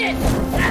shit!